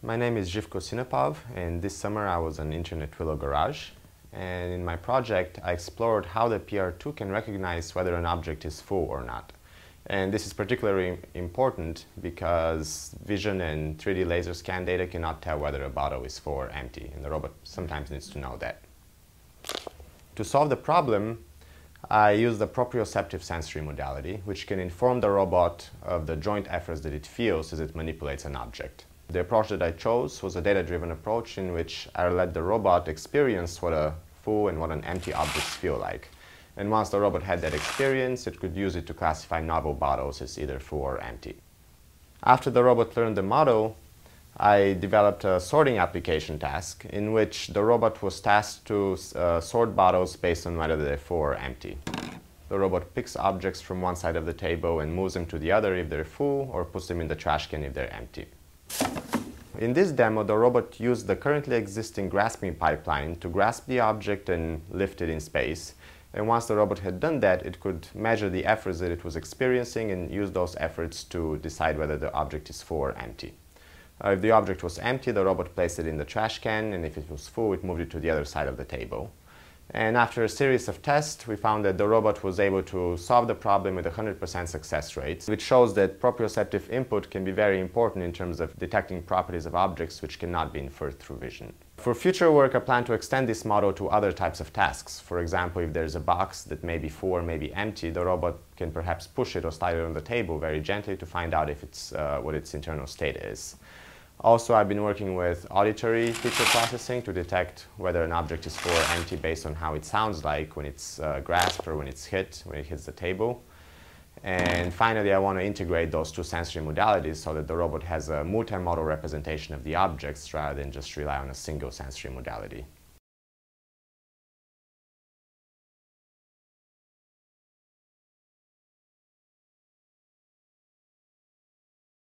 My name is Jivko Sinapov and this summer I was an intern at Willow Garage and in my project I explored how the PR2 can recognize whether an object is full or not. And this is particularly important because vision and 3D laser scan data cannot tell whether a bottle is full or empty and the robot sometimes needs to know that. To solve the problem, I use the proprioceptive sensory modality, which can inform the robot of the joint efforts that it feels as it manipulates an object. The approach that I chose was a data-driven approach in which I let the robot experience what a full and what an empty objects feel like. And once the robot had that experience, it could use it to classify novel bottles as either full or empty. After the robot learned the model, I developed a sorting application task in which the robot was tasked to uh, sort bottles based on whether they're full or empty. The robot picks objects from one side of the table and moves them to the other if they're full or puts them in the trash can if they're empty. In this demo, the robot used the currently existing grasping pipeline to grasp the object and lift it in space. And once the robot had done that, it could measure the efforts that it was experiencing and use those efforts to decide whether the object is full or empty. Uh, if the object was empty, the robot placed it in the trash can, and if it was full, it moved it to the other side of the table. And after a series of tests, we found that the robot was able to solve the problem with a 100% success rate, which shows that proprioceptive input can be very important in terms of detecting properties of objects which cannot be inferred through vision. For future work, I plan to extend this model to other types of tasks. For example, if there's a box that may be full or may be empty, the robot can perhaps push it or slide it on the table very gently to find out if it's, uh, what its internal state is. Also, I've been working with auditory feature processing to detect whether an object is full or empty based on how it sounds like when it's uh, grasped or when it's hit, when it hits the table. And finally, I want to integrate those two sensory modalities so that the robot has a multimodal representation of the objects rather than just rely on a single sensory modality.